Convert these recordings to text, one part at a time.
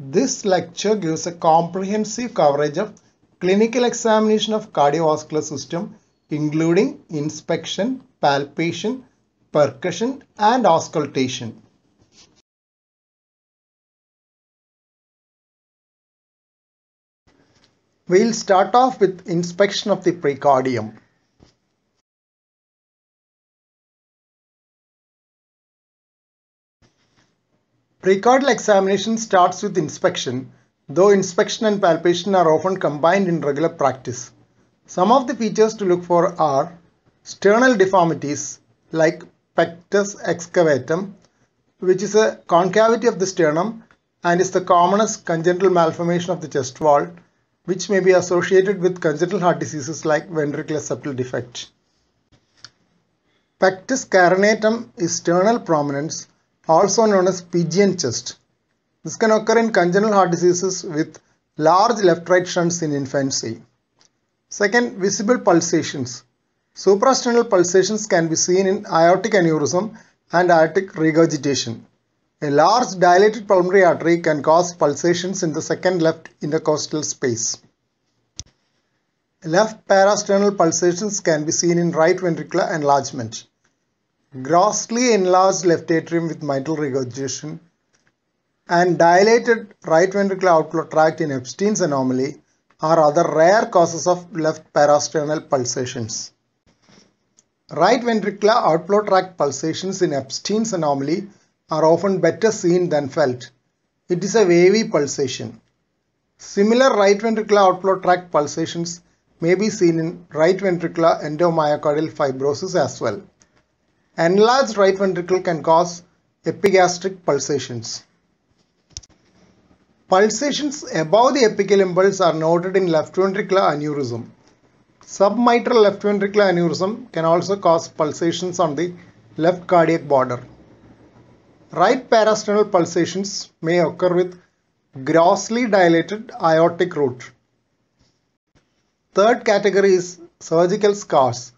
This lecture gives a comprehensive coverage of clinical examination of cardiovascular system including inspection, palpation, percussion and auscultation. We'll start off with inspection of the precordium. Precordial examination starts with inspection, though inspection and palpation are often combined in regular practice. Some of the features to look for are sternal deformities like pectus excavatum, which is a concavity of the sternum and is the commonest congenital malformation of the chest wall, which may be associated with congenital heart diseases like ventricular septal defect. Pectus carinatum is sternal prominence also known as pigeon chest. This can occur in congenital heart diseases with large left-right shunts in infancy. Second, visible pulsations. Suprasternal pulsations can be seen in aortic aneurysm and aortic regurgitation. A large dilated pulmonary artery can cause pulsations in the second left intercostal space. Left parasternal pulsations can be seen in right ventricular enlargement. Grossly enlarged left atrium with mitral regurgitation and dilated right ventricular outflow tract in Ebstein's anomaly are other rare causes of left parasternal pulsations. Right ventricular outflow tract pulsations in Ebstein's anomaly are often better seen than felt. It is a wavy pulsation. Similar right ventricular outflow tract pulsations may be seen in right ventricular endomyocardial fibrosis as well. Enlarged right ventricle can cause epigastric pulsations. Pulsations above the apical impulse are noted in left ventricular aneurysm. Submitral left ventricular aneurysm can also cause pulsations on the left cardiac border. Right parasternal pulsations may occur with grossly dilated aortic root. Third category is surgical scars.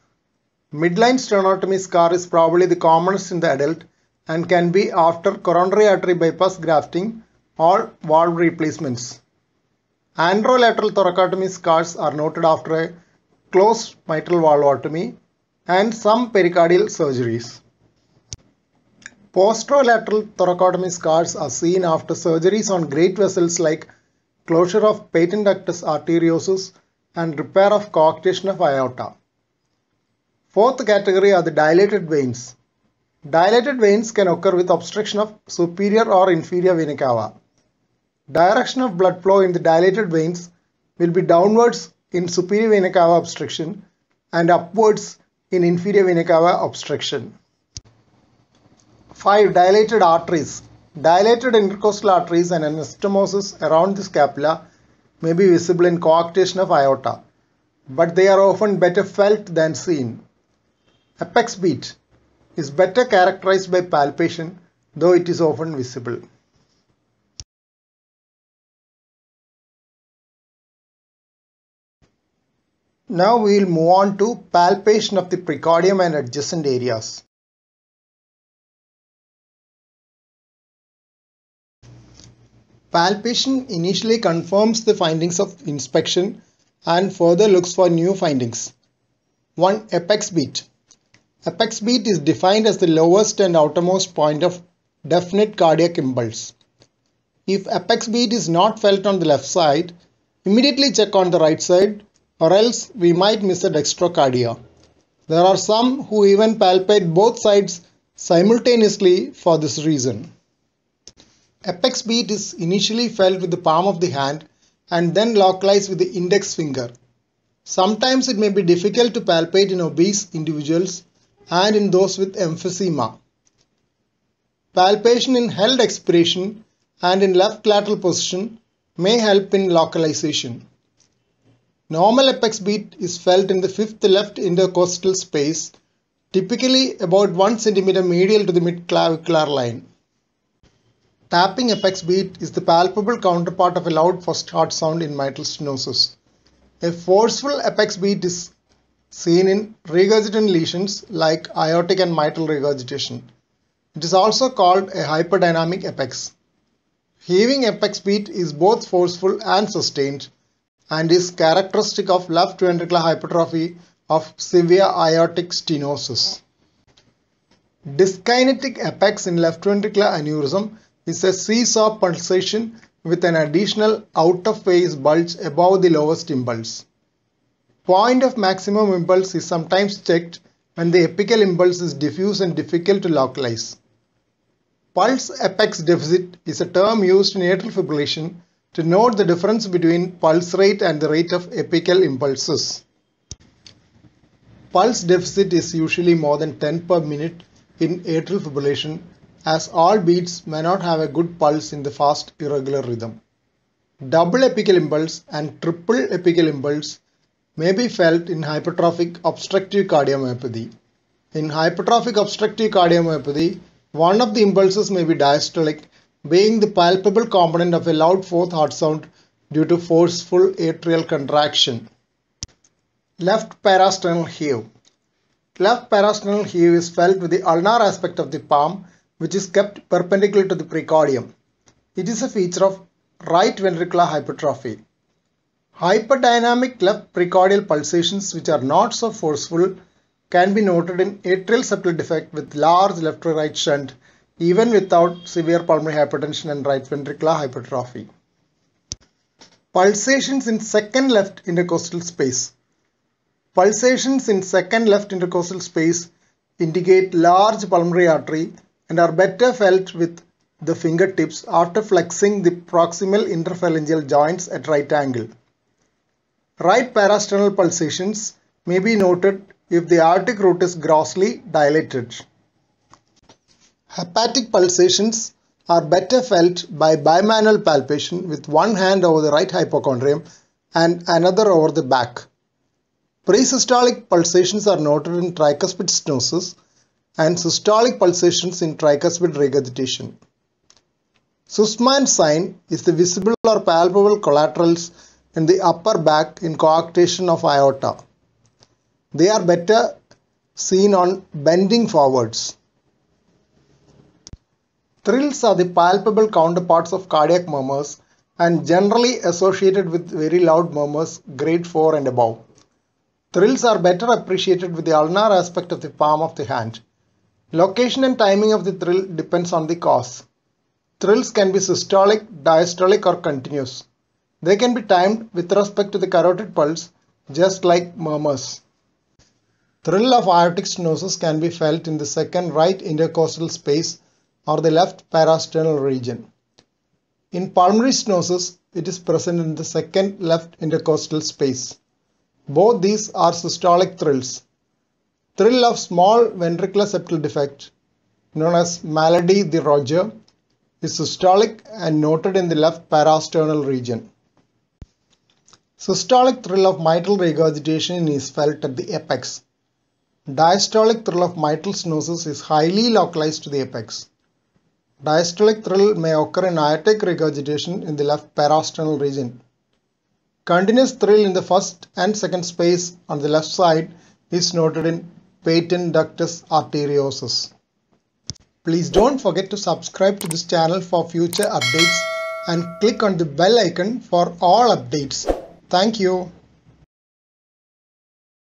Midline sternotomy scar is probably the commonest in the adult and can be after coronary artery bypass grafting or valve replacements. Anterolateral thoracotomy scars are noted after a closed mitral valvotomy and some pericardial surgeries. Posterolateral thoracotomy scars are seen after surgeries on great vessels like closure of patent ductus arteriosus and repair of coarctation of aorta. Fourth category are the dilated veins. Dilated veins can occur with obstruction of superior or inferior vena cava. Direction of blood flow in the dilated veins will be downwards in superior vena cava obstruction and upwards in inferior vena cava obstruction. 5. Dilated arteries. Dilated intercostal arteries and anastomosis around the scapula may be visible in coarctation of aorta, but they are often better felt than seen. Apex beat is better characterized by palpation, though it is often visible. Now we will move on to palpation of the precordium and adjacent areas. Palpation initially confirms the findings of inspection and further looks for new findings. 1. Apex beat. Apex beat is defined as the lowest and outermost point of definite cardiac impulse. If apex beat is not felt on the left side, immediately check on the right side or else we might miss a dextrocardia. There are some who even palpate both sides simultaneously for this reason. Apex beat is initially felt with the palm of the hand and then localized with the index finger. Sometimes it may be difficult to palpate in obese individuals and in those with emphysema. Palpation in held expiration and in left lateral position may help in localization. Normal apex beat is felt in the fifth left intercostal space, typically about 1 cm medial to the mid-clavicular line. Tapping apex beat is the palpable counterpart of a loud first heart sound in mitral stenosis. A forceful apex beat is seen in regurgitant lesions like aortic and mitral regurgitation. It is also called a hyperdynamic apex. Heaving apex beat is both forceful and sustained and is characteristic of left ventricular hypertrophy of severe aortic stenosis. Dyskinetic apex in left ventricular aneurysm is a seesaw pulsation with an additional out-of-phase bulge above the lowest impulse. Point of maximum impulse is sometimes checked when the apical impulse is diffuse and difficult to localize. Pulse apex deficit is a term used in atrial fibrillation to note the difference between pulse rate and the rate of apical impulses. Pulse deficit is usually more than 10 per minute in atrial fibrillation as all beats may not have a good pulse in the fast irregular rhythm. Double apical impulse and triple apical impulse may be felt in hypertrophic obstructive cardiomyopathy. In hypertrophic obstructive cardiomyopathy, one of the impulses may be diastolic, being the palpable component of a loud fourth heart sound due to forceful atrial contraction. Left parasternal heave. Left parasternal heave is felt with the ulnar aspect of the palm which is kept perpendicular to the precordium. It is a feature of right ventricular hypertrophy. Hyperdynamic left precordial pulsations which are not so forceful can be noted in atrial septal defect with large left to right shunt even without severe pulmonary hypertension and right ventricular hypertrophy. Pulsations in second left intercostal space. Pulsations in second left intercostal space indicate large pulmonary artery and are better felt with the fingertips after flexing the proximal interphalangeal joints at right angle. Right parasternal pulsations may be noted if the aortic root is grossly dilated. Hepatic pulsations are better felt by bimanual palpation with one hand over the right hypochondrium and another over the back. Presystolic pulsations are noted in tricuspid stenosis and systolic pulsations in tricuspid regurgitation. Suzman sign is the visible or palpable collaterals in the upper back in coarctation of aorta. They are better seen on bending forwards. Thrills are the palpable counterparts of cardiac murmurs and generally associated with very loud murmurs grade 4 and above. Thrills are better appreciated with the ulnar aspect of the palm of the hand. Location and timing of the thrill depends on the cause. Thrills can be systolic, diastolic or continuous. They can be timed with respect to the carotid pulse just like murmurs. Thrill of aortic stenosis can be felt in the second right intercostal space or the left parasternal region. In pulmonary stenosis, it is present in the second left intercostal space. Both these are systolic thrills. Thrill of small ventricular septal defect, known as maladie de Roger, is systolic and noted in the left parasternal region. Systolic thrill of mitral regurgitation is felt at the apex. Diastolic thrill of mitral stenosis is highly localized to the apex. Diastolic thrill may occur in aortic regurgitation in the left parasternal region. Continuous thrill in the first and second space on the left side is noted in patent ductus arteriosus. Please don't forget to subscribe to this channel for future updates and click on the bell icon for all updates. Thank you.